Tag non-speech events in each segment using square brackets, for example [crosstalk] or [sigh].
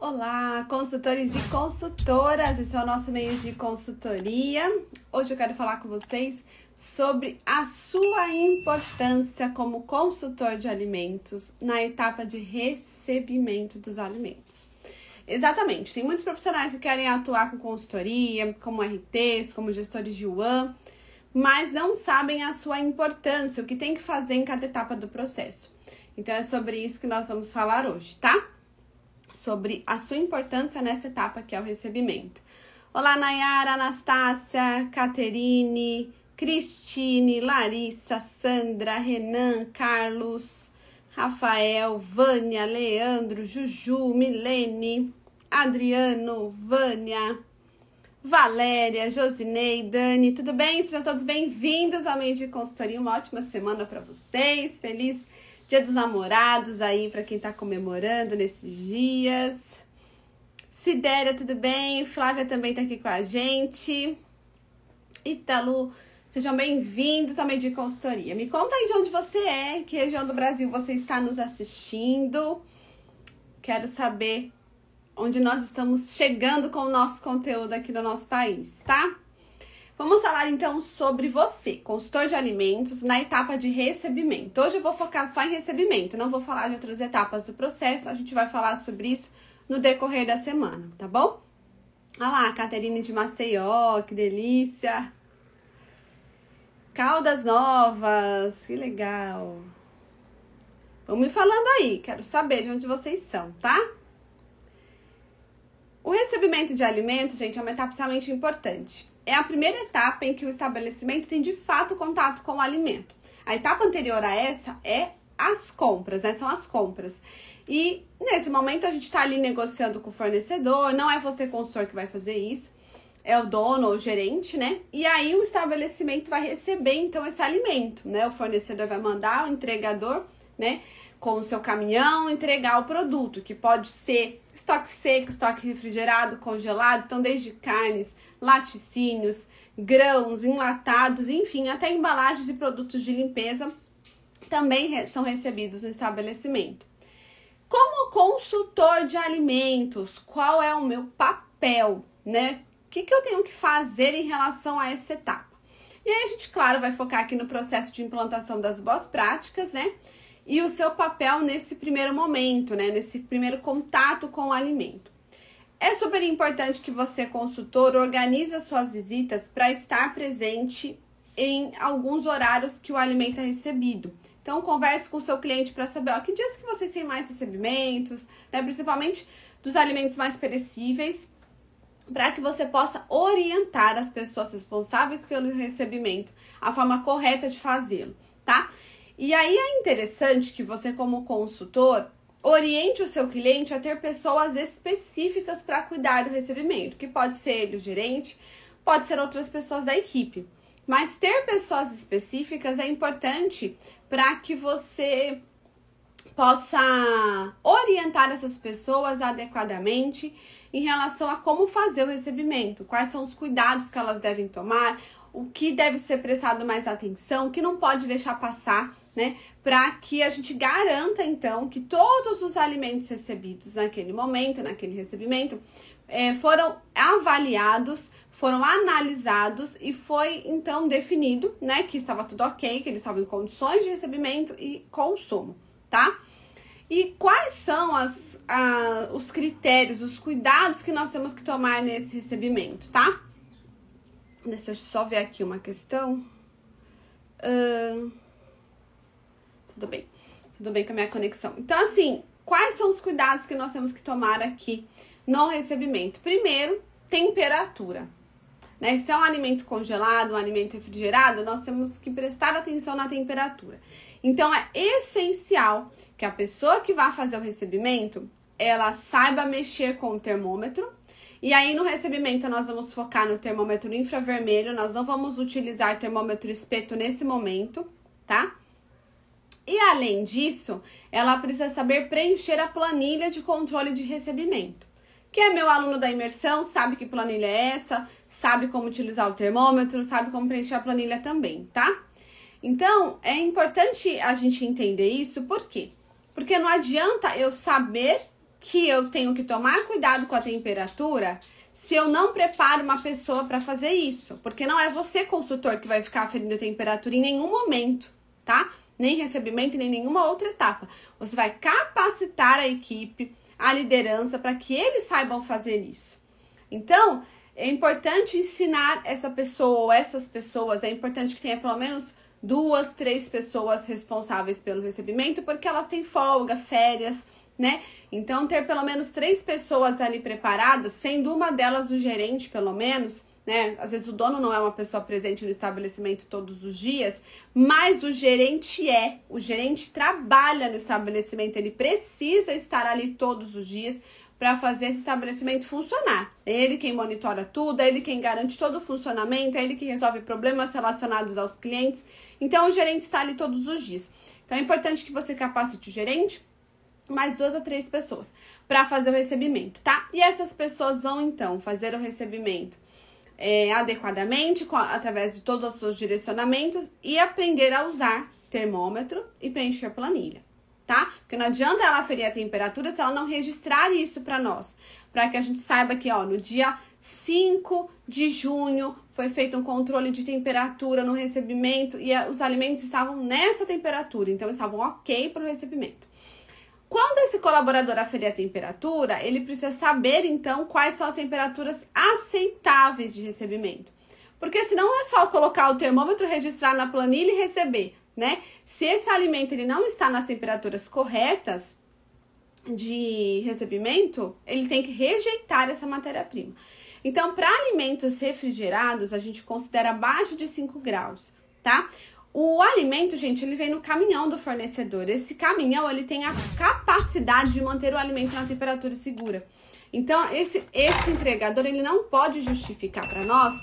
Olá, consultores e consultoras! Esse é o nosso meio de consultoria. Hoje eu quero falar com vocês sobre a sua importância como consultor de alimentos na etapa de recebimento dos alimentos. Exatamente, tem muitos profissionais que querem atuar com consultoria, como RTs, como gestores de UAM, mas não sabem a sua importância, o que tem que fazer em cada etapa do processo. Então é sobre isso que nós vamos falar hoje, tá? Sobre a sua importância nessa etapa que é o recebimento. Olá, Nayara, Anastácia, Caterine, Cristine, Larissa, Sandra, Renan, Carlos, Rafael, Vânia, Leandro, Juju, Milene, Adriano, Vânia, Valéria, Josinei, Dani, tudo bem? Sejam todos bem-vindos ao meio de consultoria. Uma ótima semana para vocês. Feliz Dia dos Namorados aí para quem tá comemorando nesses dias. Sidéria, tudo bem? Flávia também tá aqui com a gente. Italu, sejam bem-vindos Meio de Consultoria. Me conta aí de onde você é, que região do Brasil você está nos assistindo. Quero saber onde nós estamos chegando com o nosso conteúdo aqui no nosso país, tá? Vamos falar então sobre você, consultor de alimentos, na etapa de recebimento. Hoje eu vou focar só em recebimento, não vou falar de outras etapas do processo, a gente vai falar sobre isso no decorrer da semana, tá bom? Olha lá, Caterine de Maceió, que delícia! Caldas Novas, que legal! Vamos me falando aí, quero saber de onde vocês são, tá? O recebimento de alimentos, gente, é uma etapa extremamente importante é a primeira etapa em que o estabelecimento tem de fato contato com o alimento. A etapa anterior a essa é as compras, né? São as compras. E nesse momento a gente está ali negociando com o fornecedor, não é você consultor que vai fazer isso, é o dono ou o gerente, né? E aí o estabelecimento vai receber então esse alimento, né? O fornecedor vai mandar o entregador, né? Com o seu caminhão entregar o produto, que pode ser estoque seco, estoque refrigerado, congelado, então desde carnes, laticínios, grãos, enlatados, enfim, até embalagens e produtos de limpeza também são recebidos no estabelecimento. Como consultor de alimentos, qual é o meu papel, né? O que, que eu tenho que fazer em relação a essa etapa? E aí a gente, claro, vai focar aqui no processo de implantação das boas práticas, né? E o seu papel nesse primeiro momento, né? Nesse primeiro contato com o alimento. É super importante que você, consultor, organize as suas visitas para estar presente em alguns horários que o alimento é recebido. Então, converse com o seu cliente para saber ó, que dias que vocês têm mais recebimentos, né, principalmente dos alimentos mais perecíveis, para que você possa orientar as pessoas responsáveis pelo recebimento, a forma correta de fazê-lo, tá? E aí é interessante que você, como consultor, Oriente o seu cliente a ter pessoas específicas para cuidar do recebimento, que pode ser ele, o gerente, pode ser outras pessoas da equipe. Mas ter pessoas específicas é importante para que você possa orientar essas pessoas adequadamente em relação a como fazer o recebimento, quais são os cuidados que elas devem tomar, o que deve ser prestado mais atenção, o que não pode deixar passar, né? Para que a gente garanta, então, que todos os alimentos recebidos naquele momento, naquele recebimento, é, foram avaliados, foram analisados e foi então definido, né, que estava tudo ok, que eles estavam em condições de recebimento e consumo, tá? E quais são as, a, os critérios, os cuidados que nós temos que tomar nesse recebimento, tá? Deixa eu só ver aqui uma questão. Uh, tudo bem. Tudo bem com a minha conexão. Então, assim, quais são os cuidados que nós temos que tomar aqui no recebimento? Primeiro, temperatura. Né? Se é um alimento congelado, um alimento refrigerado, nós temos que prestar atenção na temperatura. Então, é essencial que a pessoa que vai fazer o recebimento, ela saiba mexer com o termômetro, e aí, no recebimento, nós vamos focar no termômetro infravermelho, nós não vamos utilizar termômetro espeto nesse momento, tá? E além disso, ela precisa saber preencher a planilha de controle de recebimento. Quem é meu aluno da imersão sabe que planilha é essa, sabe como utilizar o termômetro, sabe como preencher a planilha também, tá? Então, é importante a gente entender isso, por quê? Porque não adianta eu saber que eu tenho que tomar cuidado com a temperatura se eu não preparo uma pessoa para fazer isso, porque não é você consultor que vai ficar aferindo a temperatura em nenhum momento, tá? Nem recebimento, nem nenhuma outra etapa. Você vai capacitar a equipe, a liderança para que eles saibam fazer isso. Então, é importante ensinar essa pessoa ou essas pessoas, é importante que tenha pelo menos duas, três pessoas responsáveis pelo recebimento, porque elas têm folga, férias, né? Então, ter pelo menos três pessoas ali preparadas, sendo uma delas o gerente, pelo menos, né? Às vezes o dono não é uma pessoa presente no estabelecimento todos os dias, mas o gerente é. O gerente trabalha no estabelecimento, ele precisa estar ali todos os dias para fazer esse estabelecimento funcionar. É ele quem monitora tudo, é ele quem garante todo o funcionamento, é ele que resolve problemas relacionados aos clientes. Então, o gerente está ali todos os dias. Então, é importante que você capacite o gerente mais duas a três pessoas para fazer o recebimento, tá? E essas pessoas vão então fazer o recebimento é, adequadamente com, através de todos os seus direcionamentos e aprender a usar termômetro e preencher planilha, tá? Porque não adianta ela ferir a temperatura se ela não registrar isso para nós, para que a gente saiba que, ó, no dia 5 de junho foi feito um controle de temperatura no recebimento e a, os alimentos estavam nessa temperatura, então estavam ok para o recebimento. Quando esse colaborador aferir a temperatura, ele precisa saber então quais são as temperaturas aceitáveis de recebimento. Porque senão é só colocar o termômetro, registrar na planilha e receber, né? Se esse alimento ele não está nas temperaturas corretas de recebimento, ele tem que rejeitar essa matéria-prima. Então, para alimentos refrigerados, a gente considera abaixo de 5 graus, tá? O alimento, gente, ele vem no caminhão do fornecedor. Esse caminhão, ele tem a capacidade de manter o alimento na temperatura segura. Então, esse, esse entregador, ele não pode justificar para nós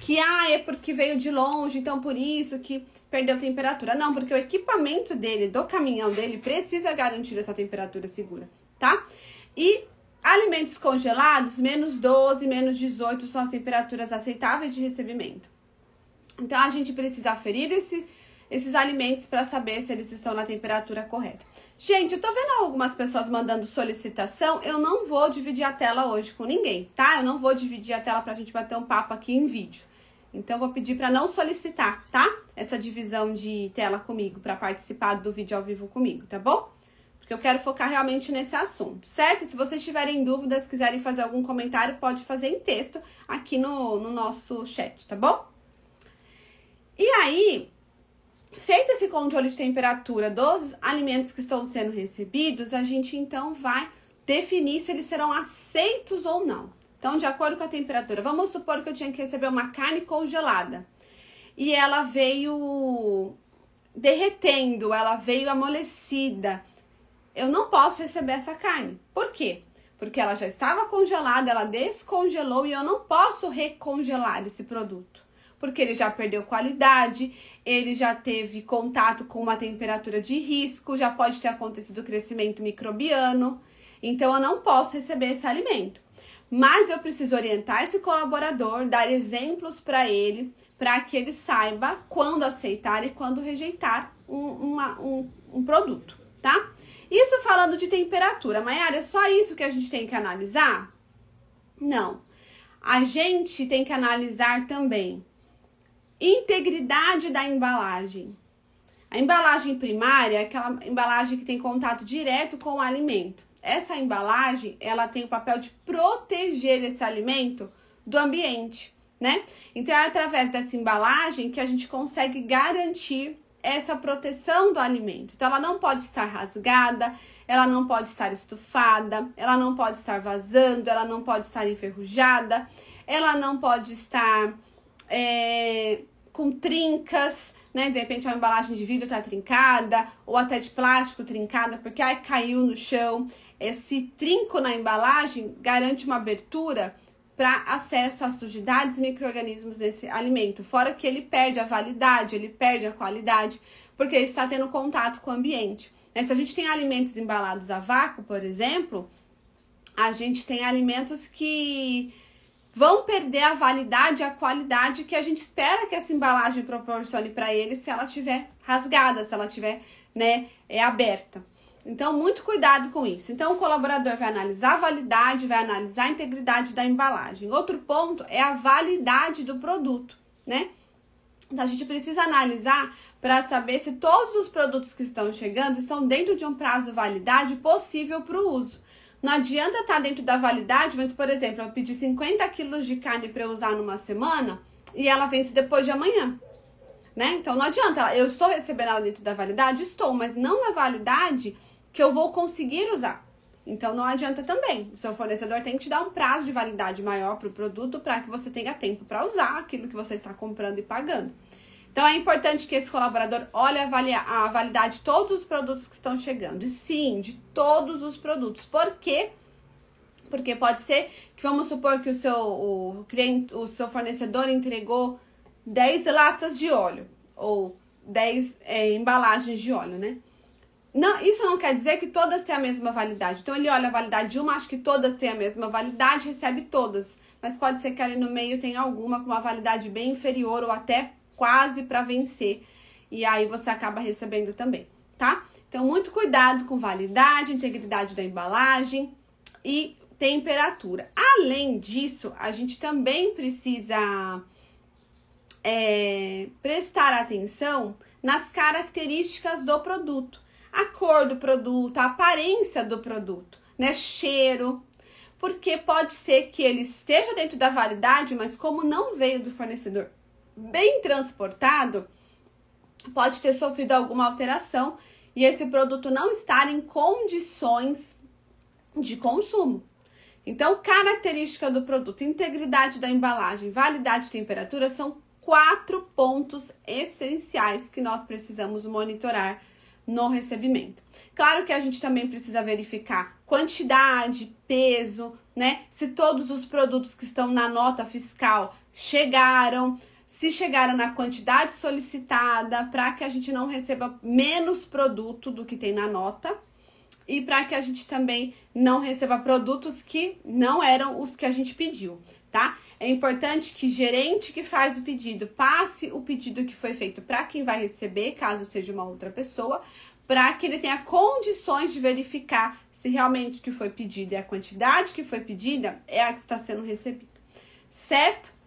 que, ah, é porque veio de longe, então por isso que perdeu temperatura. Não, porque o equipamento dele, do caminhão dele, precisa garantir essa temperatura segura, tá? E alimentos congelados, menos 12, menos 18 são as temperaturas aceitáveis de recebimento. Então a gente precisa aferir esse, esses alimentos para saber se eles estão na temperatura correta. Gente, eu tô vendo algumas pessoas mandando solicitação. Eu não vou dividir a tela hoje com ninguém, tá? Eu não vou dividir a tela pra gente bater um papo aqui em vídeo. Então, vou pedir para não solicitar, tá? Essa divisão de tela comigo, para participar do vídeo ao vivo comigo, tá bom? Porque eu quero focar realmente nesse assunto, certo? Se vocês tiverem dúvidas, quiserem fazer algum comentário, pode fazer em texto aqui no, no nosso chat, tá bom? E aí, feito esse controle de temperatura dos alimentos que estão sendo recebidos, a gente então vai definir se eles serão aceitos ou não. Então, de acordo com a temperatura, vamos supor que eu tinha que receber uma carne congelada e ela veio derretendo, ela veio amolecida. Eu não posso receber essa carne. Por quê? Porque ela já estava congelada, ela descongelou e eu não posso recongelar esse produto porque ele já perdeu qualidade, ele já teve contato com uma temperatura de risco, já pode ter acontecido crescimento microbiano. Então eu não posso receber esse alimento. Mas eu preciso orientar esse colaborador, dar exemplos para ele, para que ele saiba quando aceitar e quando rejeitar um, uma, um, um produto, tá? Isso falando de temperatura. Maiara, é só isso que a gente tem que analisar? Não. A gente tem que analisar também Integridade da embalagem. A embalagem primária é aquela embalagem que tem contato direto com o alimento. Essa embalagem, ela tem o papel de proteger esse alimento do ambiente, né? Então é através dessa embalagem que a gente consegue garantir essa proteção do alimento. Então ela não pode estar rasgada, ela não pode estar estufada, ela não pode estar vazando, ela não pode estar enferrujada, ela não pode estar é, com trincas, né? De repente a embalagem de vidro tá trincada, ou até de plástico trincada, porque ai, caiu no chão. Esse trinco na embalagem garante uma abertura para acesso às sujidades e micro-organismos desse alimento. Fora que ele perde a validade, ele perde a qualidade, porque ele está tendo contato com o ambiente. Né? Se a gente tem alimentos embalados a vácuo, por exemplo, a gente tem alimentos que vão perder a validade a qualidade que a gente espera que essa embalagem proporcione para eles se ela estiver rasgada, se ela estiver, né, é aberta. Então, muito cuidado com isso. Então, o colaborador vai analisar a validade, vai analisar a integridade da embalagem. Outro ponto é a validade do produto, né? Então, a gente precisa analisar para saber se todos os produtos que estão chegando estão dentro de um prazo de validade possível para o uso. Não adianta estar tá dentro da validade, mas, por exemplo, eu pedi 50 quilos de carne para usar numa semana e ela vence depois de amanhã. Né? Então não adianta, eu estou recebendo ela dentro da validade? Estou, mas não na validade que eu vou conseguir usar. Então não adianta também. O seu fornecedor tem que te dar um prazo de validade maior para o produto para que você tenha tempo para usar aquilo que você está comprando e pagando. Então é importante que esse colaborador olhe a, validade de todos os produtos que estão chegando. E sim, de todos os produtos. Por quê? Porque pode ser que vamos supor que o seu, o cliente, o seu fornecedor entregou 10 latas de óleo ou 10 é, embalagens de óleo, né? Não, isso não quer dizer que todas têm a mesma validade. Então ele olha a validade de uma, acha que todas têm a mesma validade, recebe todas. Mas pode ser que ali no meio tenha alguma com uma validade bem inferior ou até quase para vencer. E aí você acaba recebendo também, tá? Então, muito cuidado com validade, integridade da embalagem e temperatura. Além disso, a gente também precisa é, prestar atenção nas características do produto a cor do produto, a aparência do produto, né? Cheiro. Porque pode ser que ele esteja dentro da validade, mas como não veio do fornecedor bem transportado, pode ter sofrido alguma alteração e esse produto não estar em condições de consumo. Então, característica do produto, integridade da embalagem, validade e temperatura são quatro pontos essenciais que nós precisamos monitorar no recebimento. Claro que a gente também precisa verificar quantidade, peso, né? Se todos os produtos que estão na nota fiscal chegaram, se chegaram na quantidade solicitada, para que a gente não receba menos produto do que tem na nota e para que a gente também não receba produtos que não eram os que a gente pediu, tá? É importante que gerente que faz o pedido passe o pedido que foi feito para quem vai receber, caso seja uma outra pessoa, para que ele tenha condições de verificar se realmente o que foi pedido e a quantidade que foi pedida é a que está sendo recebida. Certo?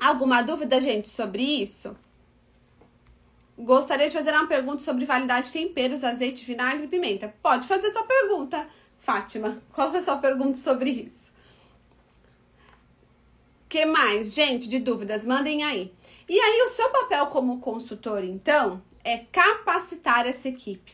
Alguma dúvida, gente, sobre isso? Gostaria de fazer uma pergunta sobre validade de temperos, azeite, vinagre e pimenta. Pode fazer sua pergunta, Fátima. [laughs] Qual é a sua pergunta sobre isso? que mais, gente, de dúvidas? Mandem aí. E aí, o seu papel como consultor, então, é capacitar essa equipe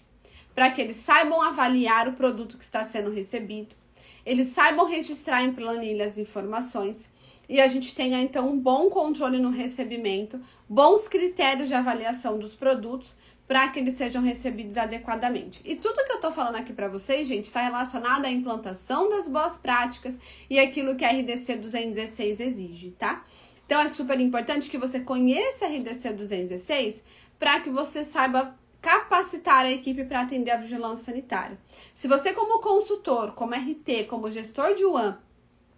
para que eles saibam avaliar o produto que está sendo recebido, eles saibam registrar em planilhas informações e a gente tenha então um bom controle no recebimento, bons critérios de avaliação dos produtos para que eles sejam recebidos adequadamente. E tudo que eu estou falando aqui para vocês, gente, está relacionado à implantação das boas práticas e aquilo que a RDC 216 exige, tá? Então é super importante que você conheça a RDC 216 para que você saiba capacitar a equipe para atender a vigilância sanitária. Se você, como consultor, como RT, como gestor de UAM,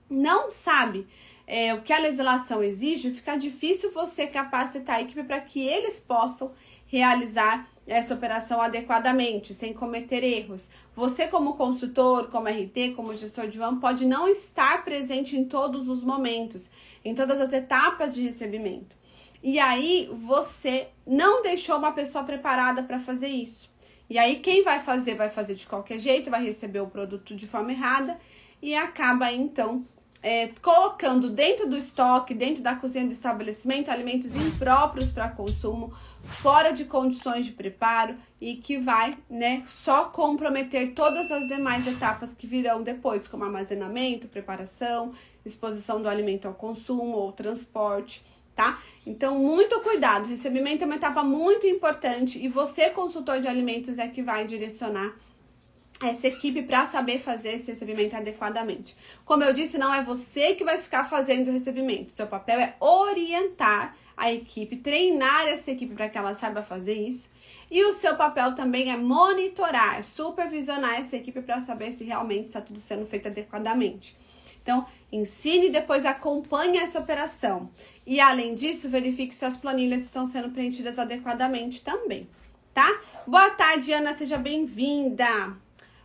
não sabe é, o que a legislação exige, fica difícil você capacitar a equipe para que eles possam realizar essa operação adequadamente, sem cometer erros. Você, como consultor, como RT, como gestor de UAM, pode não estar presente em todos os momentos, em todas as etapas de recebimento. E aí você não deixou uma pessoa preparada para fazer isso. E aí quem vai fazer vai fazer de qualquer jeito, vai receber o produto de forma errada e acaba então é, colocando dentro do estoque, dentro da cozinha do estabelecimento, alimentos impróprios para consumo, fora de condições de preparo e que vai, né, só comprometer todas as demais etapas que virão depois, como armazenamento, preparação, exposição do alimento ao consumo ou transporte tá? Então, muito cuidado. Recebimento é uma etapa muito importante e você, consultor de alimentos, é que vai direcionar essa equipe para saber fazer esse recebimento adequadamente. Como eu disse, não é você que vai ficar fazendo o recebimento. Seu papel é orientar a equipe, treinar essa equipe para que ela saiba fazer isso. E o seu papel também é monitorar, supervisionar essa equipe para saber se realmente está tudo sendo feito adequadamente. Então, ensine e depois acompanhe essa operação. E além disso, verifique se as planilhas estão sendo preenchidas adequadamente também, tá? Boa tarde, Ana, seja bem-vinda.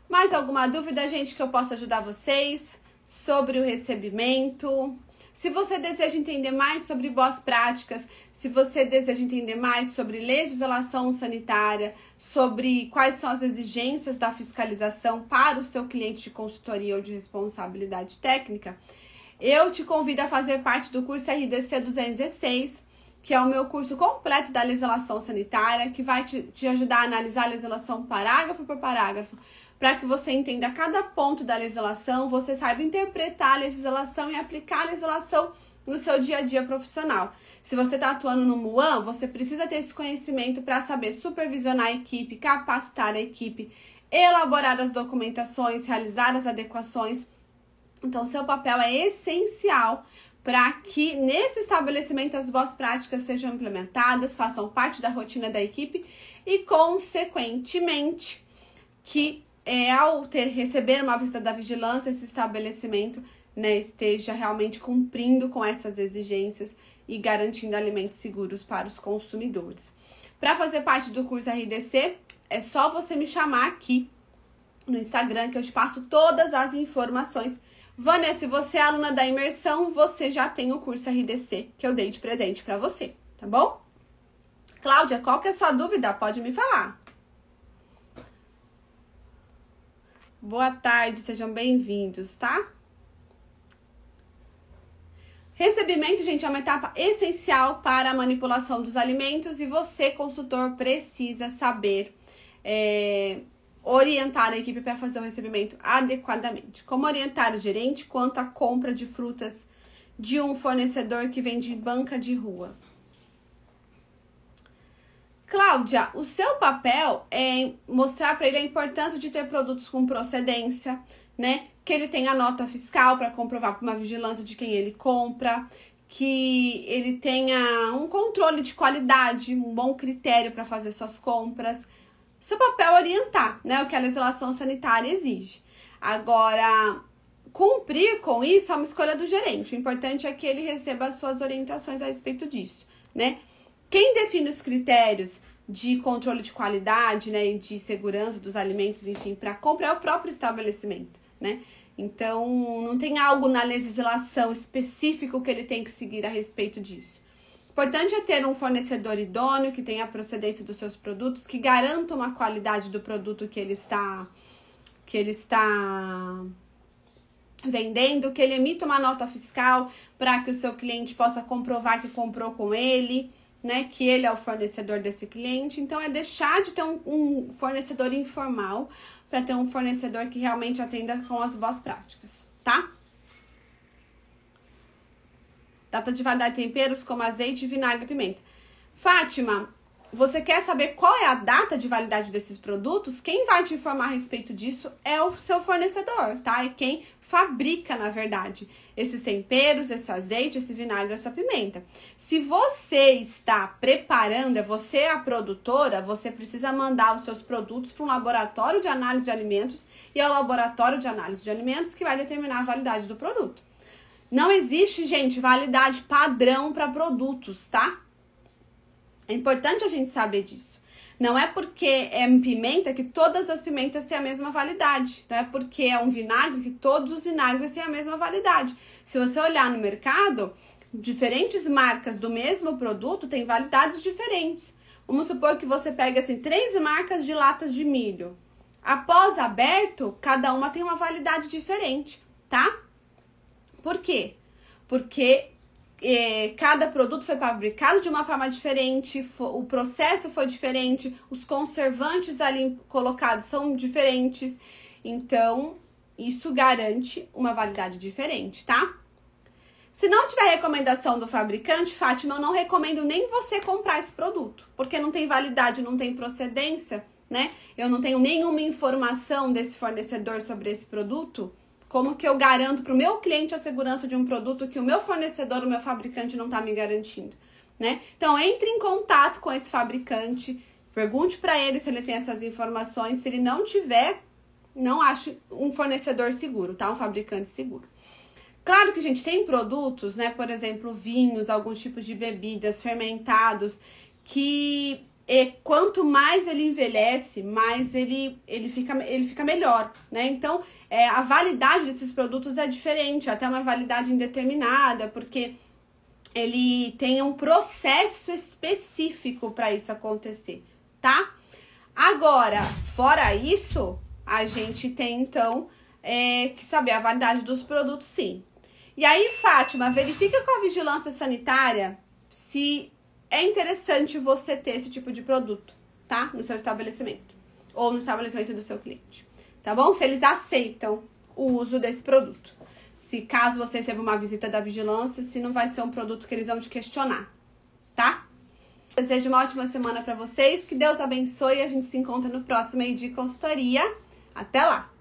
Mais alguma dúvida, gente, que eu possa ajudar vocês sobre o recebimento? Se você deseja entender mais sobre boas práticas, se você deseja entender mais sobre legislação sanitária, sobre quais são as exigências da fiscalização para o seu cliente de consultoria ou de responsabilidade técnica, eu te convido a fazer parte do curso RDC 216, que é o meu curso completo da legislação sanitária, que vai te, te ajudar a analisar a legislação parágrafo por parágrafo, para que você entenda cada ponto da legislação, você saiba interpretar a legislação e aplicar a legislação no seu dia a dia profissional. Se você está atuando no MUAN, você precisa ter esse conhecimento para saber supervisionar a equipe, capacitar a equipe, elaborar as documentações, realizar as adequações. Então, seu papel é essencial para que nesse estabelecimento as boas práticas sejam implementadas, façam parte da rotina da equipe e, consequentemente, que é, ao ter receber uma visita da vigilância, esse estabelecimento né, esteja realmente cumprindo com essas exigências e garantindo alimentos seguros para os consumidores. Para fazer parte do curso RDC, é só você me chamar aqui no Instagram que eu te passo todas as informações. Vânia, se você é aluna da imersão, você já tem o curso RDC que eu dei de presente para você, tá bom? Cláudia, qual que é a sua dúvida? Pode me falar. Boa tarde, sejam bem-vindos, tá? Recebimento, gente, é uma etapa essencial para a manipulação dos alimentos e você, consultor, precisa saber é, orientar a equipe para fazer o recebimento adequadamente. Como orientar o gerente quanto à compra de frutas de um fornecedor que vende banca de rua? Cláudia, o seu papel é mostrar para ele a importância de ter produtos com procedência, né? Que ele tenha nota fiscal para comprovar uma vigilância de quem ele compra, que ele tenha um controle de qualidade, um bom critério para fazer suas compras. Seu papel é orientar, né? O que a legislação sanitária exige. Agora, cumprir com isso é uma escolha do gerente. O importante é que ele receba as suas orientações a respeito disso, né? Quem define os critérios de controle de qualidade, né, e de segurança dos alimentos, enfim, para compra é o próprio estabelecimento, né? Então, não tem algo na legislação específico que ele tem que seguir a respeito disso. Importante é ter um fornecedor idôneo que tenha a procedência dos seus produtos, que garanta uma qualidade do produto que ele está que ele está vendendo, que ele emita uma nota fiscal para que o seu cliente possa comprovar que comprou com ele né, que ele é o fornecedor desse cliente. Então, é deixar de ter um, um fornecedor informal para ter um fornecedor que realmente atenda com as boas práticas, tá? Data de validade de temperos como azeite, vinagre e pimenta. Fátima, você quer saber qual é a data de validade desses produtos? Quem vai te informar a respeito disso é o seu fornecedor, tá? É quem fabrica, na verdade, esses temperos, esse azeite, esse vinagre, essa pimenta. Se você está preparando, é você a produtora, você precisa mandar os seus produtos para um laboratório de análise de alimentos e é o laboratório de análise de alimentos que vai determinar a validade do produto. Não existe, gente, validade padrão para produtos, tá? É importante a gente saber disso. Não é porque é pimenta que todas as pimentas têm a mesma validade. Não é porque é um vinagre que todos os vinagres têm a mesma validade. Se você olhar no mercado, diferentes marcas do mesmo produto têm validades diferentes. Vamos supor que você pega assim três marcas de latas de milho. Após aberto, cada uma tem uma validade diferente, tá? Por quê? Porque é, cada produto foi fabricado de uma forma diferente, o processo foi diferente, os conservantes ali colocados são diferentes. Então, isso garante uma validade diferente, tá? Se não tiver recomendação do fabricante, Fátima, eu não recomendo nem você comprar esse produto, porque não tem validade, não tem procedência, né? Eu não tenho nenhuma informação desse fornecedor sobre esse produto. Como que eu garanto para o meu cliente a segurança de um produto que o meu fornecedor, o meu fabricante não está me garantindo, né? Então entre em contato com esse fabricante, pergunte para ele se ele tem essas informações. Se ele não tiver, não ache um fornecedor seguro, tá? Um fabricante seguro. Claro que a gente tem produtos, né? Por exemplo, vinhos, alguns tipos de bebidas fermentados que E quanto mais ele envelhece, mais ele, ele, fica, ele fica melhor, né? Então, é, a validade desses produtos é diferente, até uma validade indeterminada, porque ele tem um processo específico para isso acontecer, tá? Agora, fora isso, a gente tem então é, que saber a validade dos produtos, sim. E aí, Fátima, verifica com a vigilância sanitária se é interessante você ter esse tipo de produto, tá? No seu estabelecimento ou no estabelecimento do seu cliente, tá bom? Se eles aceitam o uso desse produto. Se caso você receba uma visita da vigilância, se não vai ser um produto que eles vão te questionar, tá? Desejo uma ótima semana para vocês, que Deus abençoe e a gente se encontra no próximo aí de consultoria. Até lá!